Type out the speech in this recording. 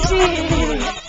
খুশি